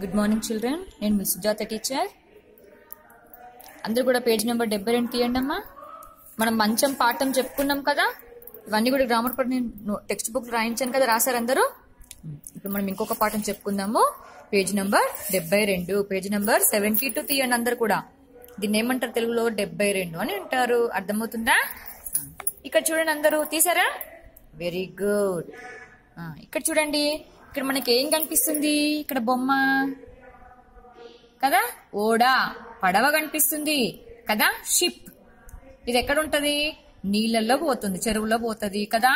Good morning children నేను మీ Sujatha teacher అందరూ కూడా పేజ్ నెంబర్ డెబ్బై రెండు తీయండి అమ్మా. మనం మంచం పాఠం చెప్పుకున్నాం కదా ఇవన్నీ కూడా గ్రామర్ పాఠం నేను టెక్స్ట్ బుక్ రాయించాను కదా రాశారు అందరూ? ఇప్పుడు మనం ఇంకొక పాఠం చెప్పుకుందాము. పేజ్ నెంబర్ డెబ్బై రెండు. పేజ్ నెంబర్ సెవెంటీ టూ తీయండి అందరు కూడా. దీన్ని ఏమంటారు తెలుగులో? డెబ్బై రెండు అని అంటారు. అర్థమవుతుందా? ఇక్కడ చూడండి అందరూ తీసారా? వెరీ గుడ్ ఇక్కడ చూడండి. ఇక్కడ మనకి ఏం కనిపిస్తుంది? ఇక్కడ బొమ్మ. కదా? ఓడా. పడవ కనిపిస్తుంది. కదా? షిప్. ఇది ఎక్కడ ఉంటది నీళ్ళల్లో పోతుంది చెరువులో పోతుంది కదా?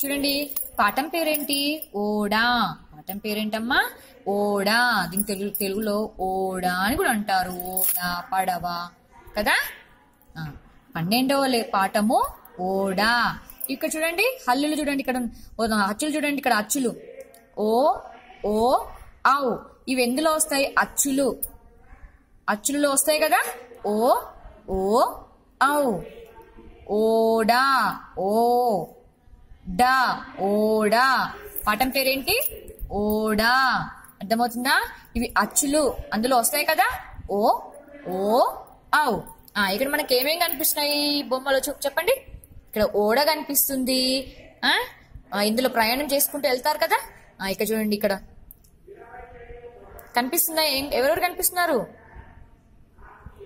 చూడండి పాఠం పేరేంటి? ఓడా. పాఠం పేరేంటమ్మా? ఓడా. దీని తెలుగు తెలుగులో ఓడా అని కూడా అంటారు. ఓడా పడవ కదా? పన్నెండవ లే పాఠము ఓడా. ఇక్కడ చూడండి హల్లులు చూడండి ఇక్కడ అచ్చులు చూడండి ఇక్కడ అచ్చులు ఓ ఓ ఔ ఇవి ఎందులో వస్తాయి? అచ్చులు. అచ్చులలో వస్తాయి కదా? ఓ ఓ ఔ ఓడా ఓ డా ఓడా. పాఠం పేరేంటి? ఓడా. అర్థమవుతుందా? ఇవి అచ్చులు. అందులో వస్తాయి కదా? ఓ ఓ ఔ ఆ, ఇక్కడ మనకి ఏమేం కనిపిస్తున్నాయి? బొమ్మలో చూ చెప్పండి. ఇక్కడ ఓడ కనిపిస్తుంది. ఇందులో ప్రయాణం చేసుకుంటూ వెళ్తారు కదా? ఇక్కడ చూడండి ఇక్కడ. కనిపిస్తుందా? ఎవరెవరు కనిపిస్తున్నారు?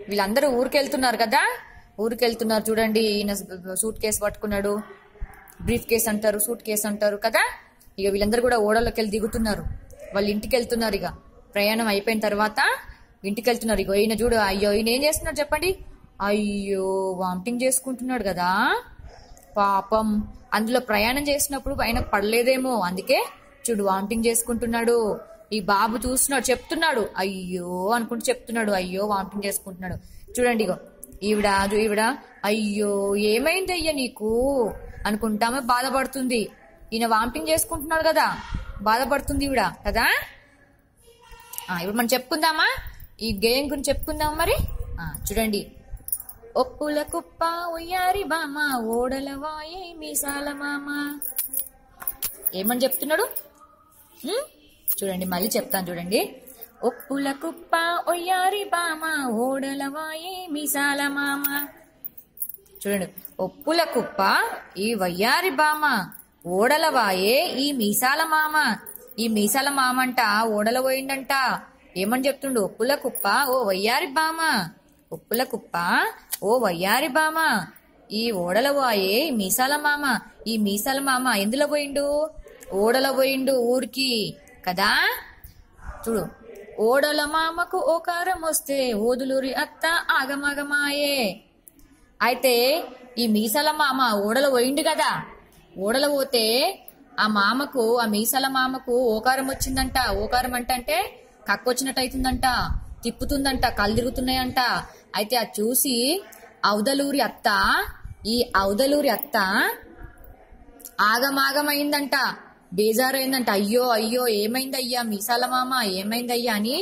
వీళ్ళందరూ ఊరికెళ్తున్నారు కదా? ఊరికెళ్తున్నారు చూడండి. ఈయన సూట్ కేసు పట్టుకున్నాడు. బ్రీఫ్ కేస్ అంటారు సూట్ కేసు అంటారు కదా? ఇక వీళ్ళందరూ కూడా ఓడలోకి వెళ్ళి దిగుతున్నారు. వాళ్ళు ఇంటికి వెళ్తున్నారు ఇక. ప్రయాణం అయిపోయిన తర్వాత ఇంటికి వెళ్తున్నారు ఇగో ఈయన చూడు అయ్యో ఈయన ఏం చేస్తున్నాడు చెప్పండి? అయ్యో వామిటింగ్ చేసుకుంటున్నాడు కదా? పాపం. అందులో ప్రయాణం చేసినప్పుడు ఆయన పడలేదేమో. అందుకే చూడు వామిటింగ్ చేసుకుంటున్నాడు. ఈ బాబు చూస్తున్నాడు చెప్తున్నాడు. అయ్యో అనుకుంటూ చెప్తున్నాడు. అయ్యో వామిటింగ్ చేసుకుంటున్నాడు. చూడండి ఇగో. ఈవిడ ఈవిడ అయ్యో ఏమైంది అయ్యా నీకు అనుకుంటామే బాధపడుతుంది. ఈయన వామిటింగ్ చేసుకుంటున్నాడు కదా. బాధపడుతుంది ఈవిడ కదా? ఆ, ఇప్పుడు మనం చెప్పుకుందామా? ఈ గేయం గురించి చెప్పుకుందాం మరి? ఆ, చూడండి. ఒప్పుల కుప్ప ఉయ్యారి బామ ఓడల వాయే మీసాల మామ ఏమని చెప్తున్నాడు? చూడండి మళ్ళీ చెప్తాను చూడండి. ఒప్పుల కుప్ప ఒయ్యారి బామ ఓడల వాయే మీసాల మామ. చూడండి ఒప్పుల కుప్ప ఈ వయ్యారి బామ ఓడల వాయే ఈ మీసాల మామ. ఈ మీసాల మామ అంట ఓడల పోయిండంట. ఏమని చెప్తుండు? ఒప్పుల కుప్ప ఓ వయ్యారి బామ. ఒప్పుల కుప్ప ఓ వయ్యారి బామ. ఈ ఓడల వాయే మీసాల మామ. ఈ మీసాల మామ ఎందులో పోయిండు? ఓడల పోయిండు ఊరికి కదా? చూడు ఓడల మామకు ఓకారం వస్తే ఓదులూరి అత్త ఆగమగమాయే. అయితే ఈ మీసాల మామ ఓడల పోయిండు కదా? ఓడల పోతే ఆ మామకు ఆ మీసాల మామకు ఓకారం వచ్చిందంట. ఓకారం అంటే అంటే కక్కొచ్చినట్టు అవుతుందంట తిప్పుతుందంట కళ్ళు తిరుగుతున్నాయంట. అయితే అది చూసి అవదలూరి అత్త ఈ అవదలూరి అత్త ఆగమాగమైందంట బేజారైందంట. అయ్యో అయ్యో ఏమైందయ్యా మీసాల మామ ఏమైందయ్యా అని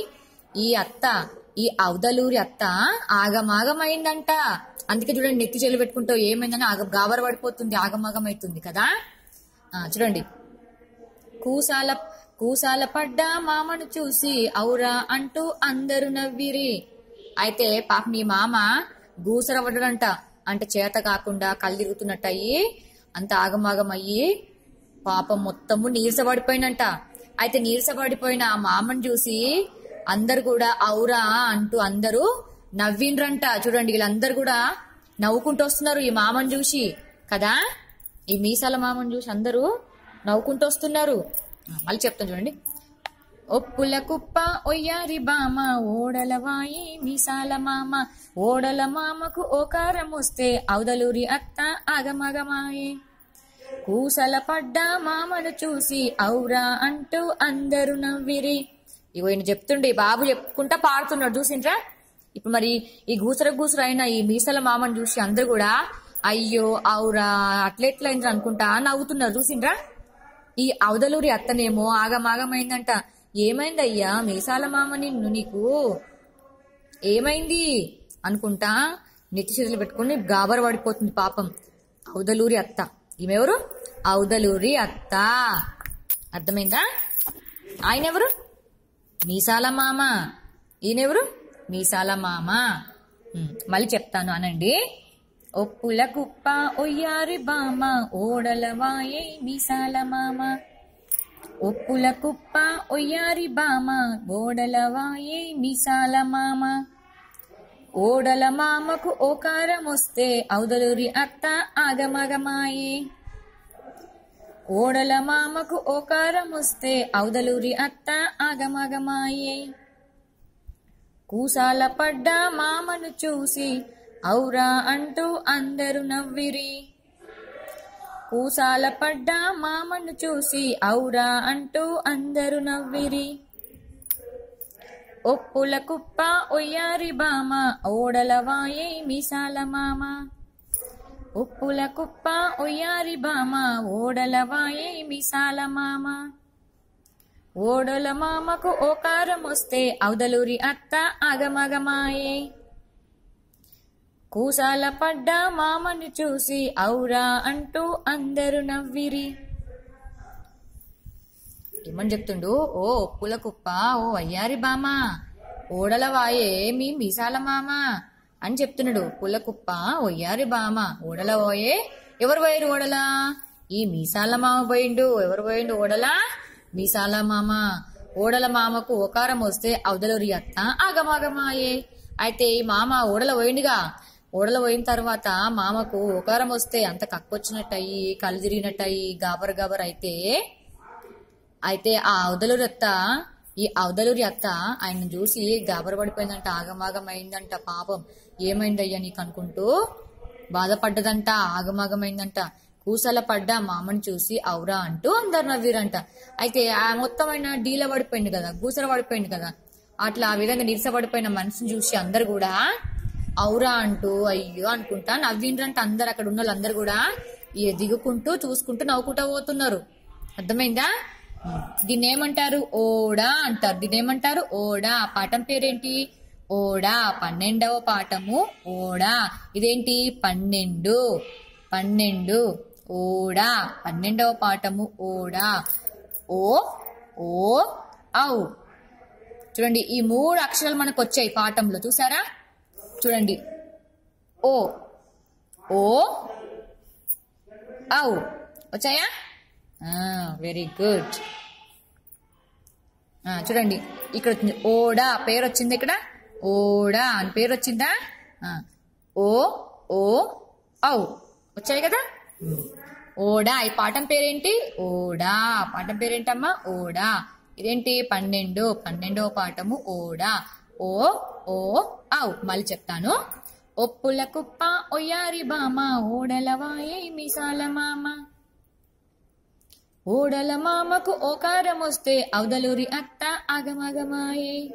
ఈ అత్త ఈ అవదలూరి అత్త ఆగమాగమైందంట. అందుకే చూడండి నెత్తి చెల్లి పెట్టుకుంటూ ఏమైందని ఆగ గాబర పడిపోతుంది ఆగమాగమైతుంది కదా. చూడండి. కూసాల కూసాల పడ్డా మామను చూసి ఔరా అంటూ అందరూ నవ్విరి. అయితే పాప మీ మామ గూసర అంటే చేత కాకుండా కళ్ళు తిరుగుతున్నట్టు అయ్యి అంత ఆగమాగం అయ్యి పాపం మొత్తము నీరసపడిపోయినంట అయితే నీరసపడిపోయిన ఆ మామను చూసి అందరు కూడా ఔరా అంటూ అందరూ నవ్విండ్రంట. చూడండి వీళ్ళందరూ కూడా నవ్వుకుంటూ వస్తున్నారు ఈ మామను చూసి. కదా? ఈ మీసాల మామను చూసి అందరూ నవ్వుకుంటూ వస్తున్నారు. మళ్ళీ చెప్తాను చూడండి. ఒప్పుల కుప్ప ఒయ్యారి బామ ఓడల వాయి మీసాల మామ ఓడల మామకు ఓకారం వస్తే అవదలూరి అత్త ఆగమగమాయే. కూసల పడ్డా మామను చూసి ఔరా అంటూ అందరూ నవ్విరి. ఇగో ఈయన చెప్తుండే బాబు చెప్పుకుంటా పాడుతున్నాడు చూసిండ్రా? ఇప్పుడు మరి ఈ గూసర గూసర అయిన ఈ మీసల మామను చూసి అందరు కూడా అయ్యో ఔరా అట్లెట్లయింది అనుకుంటా నవ్వుతున్నారు చూసిండ్రా? ఈ అవదలూరి అత్తనేమో ఆగమాగమైందంట. ఏమైందయ్యా మీసాల మామ నిన్ను నీకు? ఏమైంది? అనుకుంటా నెత్తి చేతులు పెట్టుకుని గాబర పడిపోతుంది పాపం అవదలూరి అత్త. ఈమెవరు? ఔదలూరి అత్త. అర్థమైందా? ఆయన ఎవరు మీసాల మామ. ఈయనెవరు? మీసాల మామ. మళ్ళీ చెప్తాను అనండి. ఒప్పుల కుప్ప ఒయ్యారి బామ ఓడల వాయే మీసాల మామ. ఒప్పుల కుప్ప ఒయ్యారి బామ ఓడల వాయే మీసాల మామ. ఓడల మామకు ఓకారం వస్తే ఔదలూరి అత్త ఆగమగమాయే. ఓడల మామకు ఓకారం వస్తే ఔదలూరి అత్త ఆగమగమాయే. కూసాల పడ్డ మామను చూసి ఔరా అంటూ అందరు నవ్విరి. కూసాల పడ్డ మామను చూసి ఔరా అంటూ అందరు నవ్విరి. ఒప్పుల కుప్ప ఒయ్యారి బామ ఓడల వాయే మీసాల మామ. ఉప్పుల కుప్ప ఒయ్యారి బామ ఓడల వాయే మీసాల మామ. ఓడల మామకు ఓకారం వస్తే అవదలూరి అత్త అగమగమాయే కూసాల పడ్డ మామను చూసి ఔరా అంటూ అందరు నవ్విరి. ఏమని చెప్తుండు ఓ ఒప్పుల కుప్ప ఓ అయ్యారి బామ ఓడల వాయే మీ మీసాల మామ అని చెప్తున్నాడు. పుల్ల కుప్ప ఒయ్యారి బామ ఓడల పోయే ఎవరు పోయారు ఓడల? ఈ మీసాల మామ పోయిండు ఎవరు పోయిండు ఓడల? మీసాల మామ ఓడల మామకు ఓకారం వస్తే అవదలూరి అత్త ఆగమాగమాయే. అయితే ఈ మామ ఓడల పోయిండుగా. ఓడల పోయిన తర్వాత మామకు ఓకారం వస్తే అంత కక్కొచ్చినట్టయి కళ్ళు తిరిగినట్టయి గాబర్ గాబర్ అయితే అయితే ఆ అవదలూరి అత్త ఈ అవదలూరి అత్త ఆయన చూసి గాబరపడిపోయిందంట ఆగమాగమైందంట ఆగమాగం అయిందంట పాపం. ఏమైందయ్యా నీకు అనుకుంటూ? బాధపడ్డదంట ఆగమాగమైందంట. కూసల పడ్డ మామని చూసి అవురా అంటూ అందరు నవ్విరంట. అయితే ఆ మొత్తం ఆయన డీల పడిపోయింది కదా గూసల పడిపోయింది కదా. అట్లా ఆ విధంగా నీరస పడిపోయిన మనిషిని చూసి అందరు కూడా అవురా అంటూ అయ్యో అనుకుంటా నవ్విండ్రంట అందరు అక్కడ ఉన్న వాళ్ళందరూ కూడా దిగుకుంటూ చూసుకుంటూ నవ్వుకుంటూ పోతున్నారు. అర్థమైందా? దీన్ని ఏమంటారు ఓడా అంటారు. దీన్ని ఏమంటారు ఓడా పాఠం పేరేంటి? ఓడా. పన్నెండవ పాఠము. ఓడా. ఇదేంటి? పన్నెండు. పన్నెండు. ఓడా. పన్నెండవ పాఠము. ఓడా. ఓ ఓ ఔ. చూడండి ఈ మూడు అక్షరాలు మనకు వచ్చాయి పాఠంలో. చూసారా? చూడండి. ఓ ఓ ఔ. వచ్చాయా? వెరీ గుడ్ చూడండి ఇక్కడ వచ్చింది ఓడా పేరు వచ్చింది ఇక్కడ? ఓడా అని పేరు వచ్చిందా ఓ ఓ ఔ. వచ్చాయి కదా? ఓడా ఈ పాఠం పేరేంటి? ఓడా. పాఠం పేరేంటమ్మా? ఓడా. ఇదేంటి? పన్నెండు. పన్నెండవ పాఠము ఓడా. ఓ ఓ ఔ. మళ్ళీ చెప్తాను. ఒప్పుల కుప్ప ఒయ్యారి బామ ఓడల వాయే మిసాల మామ. ఓడల మామకు ఓకారం వస్తే అవదలూరి అత్త అగమగమాయే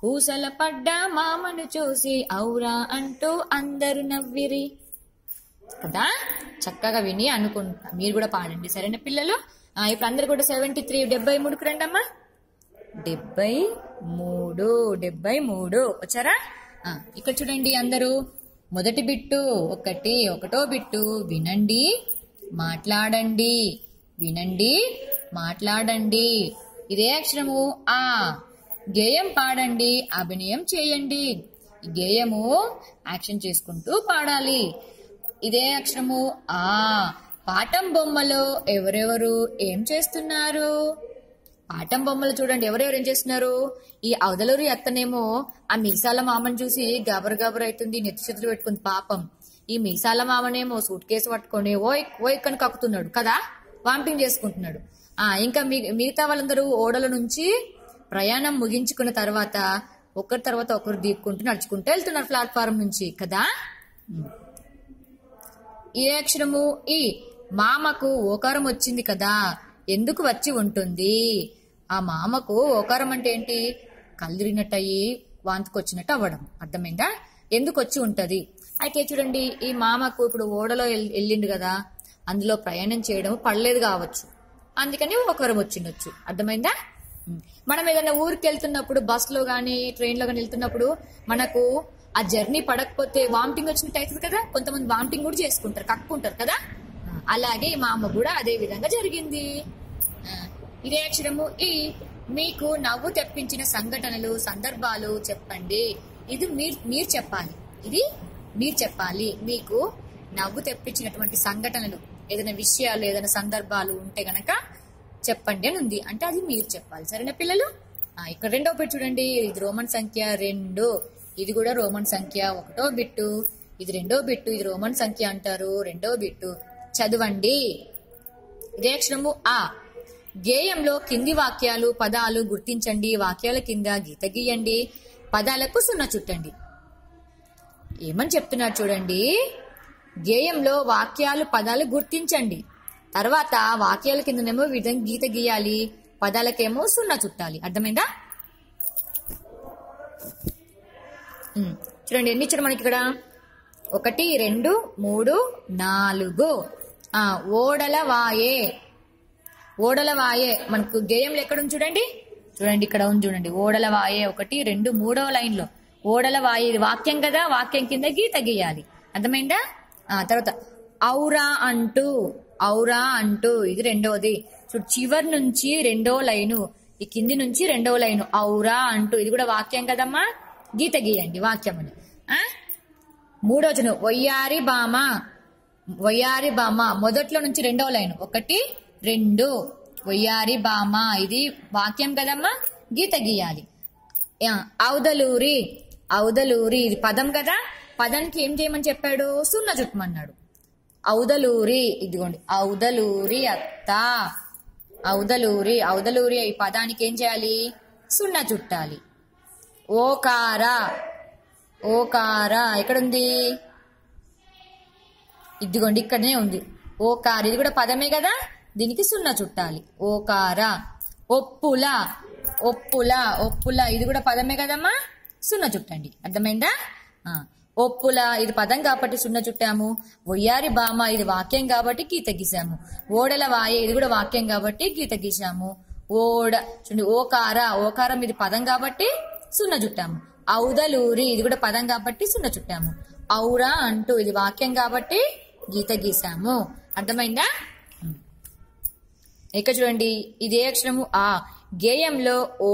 కూసల పడ్డ మామను చూసి ఔరా అంటూ అందరు నవ్విరి. కదా? చక్కగా విని అనుకుంటా. మీరు కూడా పాడండి. సరేనా పిల్లలు? ఇప్పుడు అందరు కూడా సెవెంటీ త్రీ డెబ్బై మూడుకు రండమ్మా. డెబ్బై మూడు డెబ్బై మూడు. వచ్చారా? ఇక్కడ చూడండి అందరూ. మొదటి బిట్టు ఒకటి ఒకటో బిట్టు వినండి మాట్లాడండి. వినండి మాట్లాడండి. ఇదే అక్షరము ఆ. గేయం పాడండి అభినయం చేయండి. గేయము యాక్షన్ చేసుకుంటూ పాడాలి. ఇదే అక్షరము ఆ. పాఠం బొమ్మలో ఎవరెవరు ఏం చేస్తున్నారు? పాఠం బొమ్మలు చూడండి ఎవరెవరు ఏం చేస్తున్నారు? ఈ అవదలూరి అత్తనేమో ఆ మిగసాల మామని చూసి గబర్ గబర్ అవుతుంది నెత్తి చేతులు పెట్టుకుంది పాపం. ఈ మిగసాల మామనేమో సూట్ కేసు పట్టుకొని ఓ ఓ ఇక్కని కక్కుతున్నాడు కదా? వామిటింగ్ చేసుకుంటున్నాడు. ఆ ఇంకా మీ- మిగతా వాళ్ళందరూ ఓడల నుంచి ప్రయాణం ముగించుకున్న తర్వాత ఒకరి తర్వాత ఒకరు దీక్కుంటూ నడుచుకుంటూ వెళ్తున్నారు ప్లాట్ఫారం నుంచి కదా? ఏ అక్షరము ఈ మామకు ఓకారం వచ్చింది కదా ఎందుకు వచ్చి ఉంటుంది? ఆ మామకు ఓకారం అంటే ఏంటి? కళ్ళిరినట్టయి వాంతికొచ్చినట్టు అవ్వడం. అర్థమైందా? ఎందుకు వచ్చి ఉంటది? అయితే చూడండి ఈ మామకు ఇప్పుడు ఓడలో వెళ్ళిండు కదా అందులో ప్రయాణం చేయడం పడలేదు కావచ్చు. అందుకని ఒకరం వచ్చిండొచ్చు. అర్థమైందా? మనం ఏదైనా ఊరికి వెళ్తున్నప్పుడు బస్సులో కానీ ట్రైన్లో కానీ వెళ్తున్నప్పుడు మనకు ఆ జర్నీ పడకపోతే వామిటింగ్ వచ్చినట్టు అవుతుంది కదా? కొంతమంది వామిటింగ్ కూడా చేసుకుంటారు కక్కుంటారు కదా? అలాగే మా అమ్మ కూడా అదే విధంగా జరిగింది. ఇదే అక్షరము. ఈ మీకు నవ్వు తెప్పించిన సంఘటనలు సందర్భాలు చెప్పండి. ఇది మీరు మీరు చెప్పాలి. ఇది మీరు చెప్పాలి. మీకు నవ్వు తెప్పించినటువంటి సంఘటనలు. ఏదైనా విషయాలు ఏదైనా సందర్భాలు ఉంటే గనక చెప్పండి అని ఉంది. అంటే అది మీరు చెప్పాలి. సరేనా పిల్లలు? ఇక్కడ రెండో బిట్ చూడండి. ఇది రోమన్ సంఖ్య రెండు. ఇది కూడా రోమన్ సంఖ్య ఒకటో బిట్టు. ఇది రెండో బిట్టు ఇది రోమన్ సంఖ్య అంటారు. రెండో బిట్టు. చదవండి. ఇదే అక్షరము ఆ. గేయంలో కింది వాక్యాలు పదాలు గుర్తించండి. వాక్యాల కింద గీత గీయండి. పదాలకు సున్నా చుట్టండి. ఏమని చెప్తున్నారు చూడండి? గేయంలో వాక్యాలు పదాలు గుర్తించండి. తర్వాత వాక్యాల కిందనేమో విధంగా గీత గీయాలి పదాలకేమో సున్నా చుట్టాలి. అర్థమైందా? చూడండి ఎన్ని ఇచ్చారు మనకి ఇక్కడ ఒకటి రెండు మూడు నాలుగు. ఆ ఓడల వాయే. ఓడల వాయే. మనకు గేయంలో ఎక్కడ ఉంది చూడండి? చూడండి ఇక్కడ ఉంది చూడండి. ఓడల వాయే ఒకటి రెండు మూడవ లైన్లో ఓడల వాయే వాక్యం కదా వాక్యం కింద గీత గీయాలి. అర్థమైందా? తర్వాత ఔరా అంటూ ఔరా అంటూ ఇది రెండవది. చూడు చివరి నుంచి రెండో లైను ఈ కింది నుంచి రెండవ లైను ఔరా అంటూ ఇది కూడా వాక్యం కదమ్మా? గీత గీయండి వాక్యం అని. ఆ? వయ్యారి బామ వయ్యారి బామ మొదట్లో నుంచి రెండవ లైన్ ఒకటి రెండు. వయ్యారి బామ ఇది వాక్యం కదమ్మా? గీత గీయాలి. అవదలూరి అవదలూరి ఔదలూరి ఇది పదం కదా? పదానికి ఏం చేయమని చెప్పాడు? సున్న చుట్టమన్నాడు ఔదలూరి ఇదిగోండి ఔదలూరి అత్త. ఔదలూరి ఔదలూరి ఈ పదానికి ఏం చేయాలి? సున్న చుట్టాలి ఓకార. ఓకార ఎక్కడుంది? ఇదిగోండి ఇక్కడనే ఉంది. ఓకార ఇది కూడా పదమే కదా? దీనికి సున్నా చుట్టాలి ఓకార. ఒప్పుల. ఒప్పుల ఒప్పుల ఇది కూడా పదమే కదమ్మా? సున్నా చుట్టండి అర్థమైందా ఒప్పుల ఇది పదం కాబట్టి సున్న చుట్టాము. ఒయ్యారి బామ ఇది వాక్యం కాబట్టి గీత గీసాము. ఓడల వాయ ఇది కూడా వాక్యం కాబట్టి గీత గీసాము. ఓడ చూడండి ఓకార ఓకారం ఇది పదం కాబట్టి సున్న చుట్టాము. ఔదలూరి ఇది కూడా పదం కాబట్టి సున్న చుట్టాము. ఔరా అంటూ ఇది వాక్యం కాబట్టి గీత గీసాము. అర్థమైందా? ఇక చూడండి ఇదే అక్షరము ఆ. గేయంలో ఓ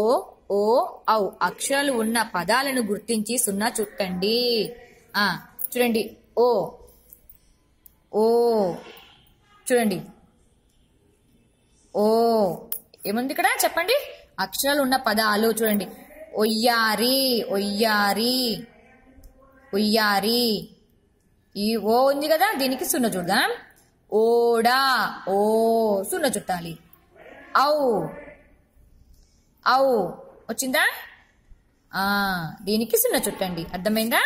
ఓ ఔ అక్షరాలు ఉన్న పదాలను గుర్తించి సున్నా చుట్టండి. చూడండి. ఓ. ఓ. చూడండి. ఓ. ఏముంది ఇక్కడ? చెప్పండి. అక్షరాలు ఉన్న పదాలు చూడండి. ఒయ్యారి ఒయ్యారి ఒయ్యారి. ఈ ఓ ఉంది కదా దీనికి సున్న చూద్దాం. ఓడా ఓ సున్న చుట్టాలి. ఔ. ఔ. వచ్చిందా? దీనికి సున్న చుట్టండి. అర్థమైందా?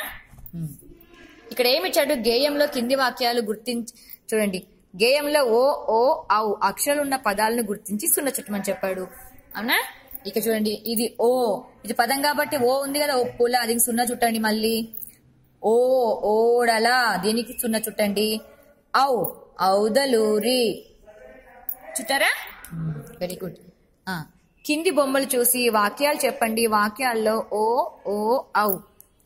ఇక్కడ ఏమి ఇచ్చాడు? గేయంలో కింది వాక్యాలు గుర్తించి చూడండి. గేయంలో ఓ ఓ ఔ అక్షరాలు ఉన్న పదాలను గుర్తించి సున్న చుట్టమని చెప్పాడు. అవునా? ఇక చూడండి ఇది ఓ. ఇది పదం కాబట్టి ఓ ఉంది కదా? ఓ పుల దీనికి సున్న చుట్టండి మళ్ళీ. ఓ ఓడలా దీనికి సున్న చుట్టండి. ఔ ఔదలూరి. చుట్టారా? వెరీ గుడ్ కింది బొమ్మలు చూసి వాక్యాలు చెప్పండి. వాక్యాల్లో ఓ ఓ ఔ.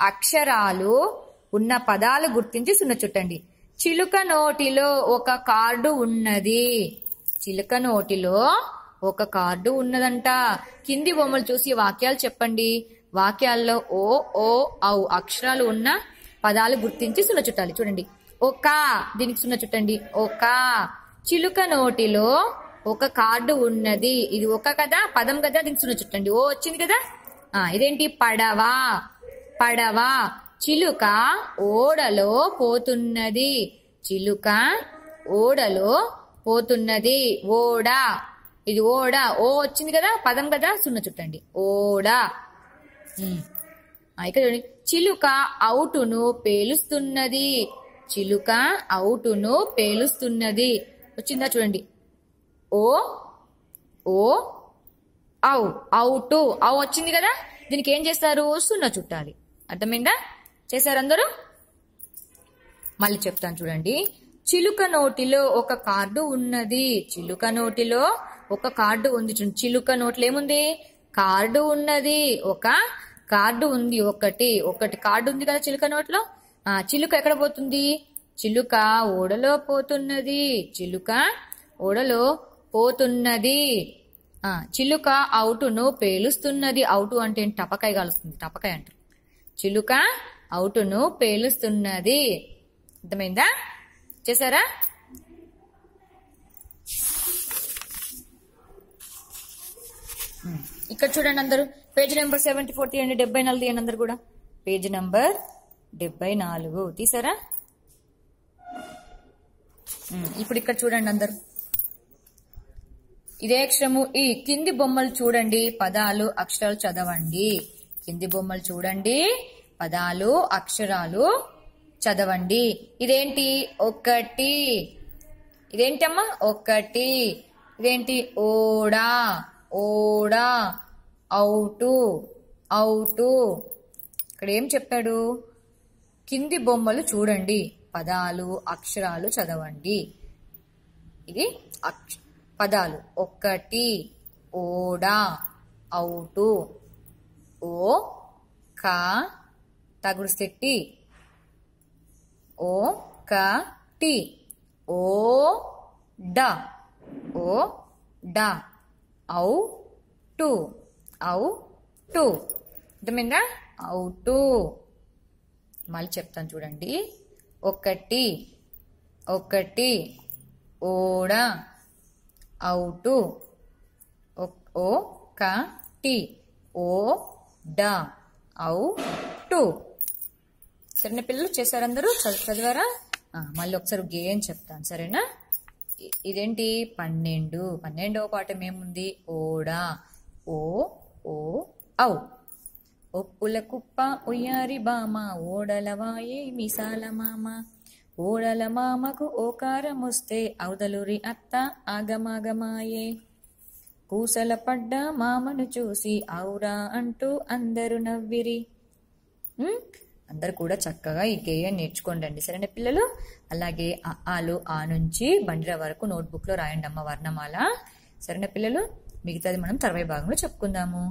అక్షరాలు ఉన్న పదాలు గుర్తించి సున్న చుట్టండి. చిలుక నోటిలో ఒక కార్డు ఉన్నది. చిలుక నోటిలో ఒక కార్డు ఉన్నదంట. కింది బొమ్మలు చూసి వాక్యాలు చెప్పండి. వాక్యాల్లో ఓ ఓ ఔ అక్షరాలు ఉన్న పదాలు గుర్తించి సున్న చుట్టాలి. చూడండి. ఒక దీనికి సున్న చుట్టండి. ఒక. చిలుక నోటిలో ఒక కార్డు ఉన్నది. ఇది ఒక కదా? పదం కదా? దీనికి సున్న చుట్టండి. ఓ వచ్చింది కదా? ఇదేంటి? పడవ. పడవ చిలుక ఓడలో పోతున్నది. చిలుక ఓడలో పోతున్నది. ఓడ. ఇది ఓడ. ఓ వచ్చింది కదా? పదం కదా? సున్న చుట్టండి ఓడ. ఇక్కడ చూడండి. చిలుక అవుటును పేలుస్తున్నది. చిలుక అవుటును పేలుస్తున్నది. వచ్చిందా చూడండి. ఓ. ఓ. ఔ. అవుటు. ఔ వచ్చింది కదా? దీనికి ఏం చేస్తారు? సున్న చుట్టాలి. అర్థమైందా? చేశారందరూ? మళ్ళీ చెప్తాను చూడండి. చిలుక నోటిలో ఒక కార్డు ఉన్నది. చిలుక నోటిలో ఒక కార్డు ఉంది చూడండి. చిలుక నోట్లో ఏముంది? కార్డు ఉన్నది. ఒక కార్డు ఉంది ఒకటి. ఒకటి కార్డు ఉంది కదా చిలుక నోట్లో? ఆ చిలుక ఎక్కడ పోతుంది? చిలుక ఓడలో పోతున్నది. చిలుక ఓడలో పోతున్నది. ఆ, చిలుక అవుటును పేలుస్తున్నది. అవుటు అంటే టపకాయ కాలుస్తుంది. టపకాయ అంటారు. చిలుక అవుటును పేలుస్తున్నది. అర్థమైందా? చేశారా? ఇక్కడ చూడండి అందరూ. పేజ్ నెంబర్ సెవెంటీ ఫోర్ తీయండి డెబ్బై నాలుగు తీయండి అందరు కూడా. పేజ్ నెంబర్ డెబ్బై నాలుగు. తీసారా ఇప్పుడు ఇక్కడ చూడండి అందరు. ఇదే అక్షరము ఈ కింది బొమ్మలు చూడండి. పదాలు అక్షరాలు చదవండి. కింది బొమ్మలు చూడండి. పదాలు అక్షరాలు చదవండి. ఇదేంటి? ఒకటి. ఇదేంటమ్మా? ఒకటి. ఇదేంటి? ఓడా. ఓడా. అవుటు అవుటు ఇక్కడ ఏం చెప్పాడు? కింది బొమ్మలు చూడండి. పదాలు అక్షరాలు చదవండి. ఇది అక్ష పదాలు. ఒకటి. ఓడా. అవుటు ఓ కా తగుడు సెట్టి ఓ క టి. ఓ డ. ఓ డ. ఔ టు. ఔ టు. అర్థమైందా? ఔ టు. మళ్ళీ చెప్తాను చూడండి. ఒకటి ఒకటి. ఓడ. అవుటు ఓ క టి. ఓ డ ఔ టు. సరేనా పిల్లలు? చేశారందరూ చదివారా? మళ్ళీ ఒకసారి గేయం చెప్తాను. సరేనా? ఇదేంటి? పన్నెండు. పన్నెండవ పాఠం ఏముంది? ఓడా ఓ ఓ ఔ. ఒప్పుల కుప్ప ఉయ్యారి బామ ఓడలవాయే మిసాల మామ. ఓడల మామకు ఓకారం వస్తే అవదలురి అత్త ఆగమాగమాయే. పూసల పడ్డ మామను చూసి ఔరా అంటూ అందరూ నవ్విరి. అందరు కూడా చక్కగా ఈ గేయం నేర్చుకోండి సరేనా పిల్లలు? అలాగే ఆలు ఆ నుంచి బండిర వరకు నోట్బుక్లో రాయండి అమ్మ వర్ణమాల. సరేనా పిల్లలు? మిగతాది మనం తర్వాయి భాగంలో చెప్పుకుందాము.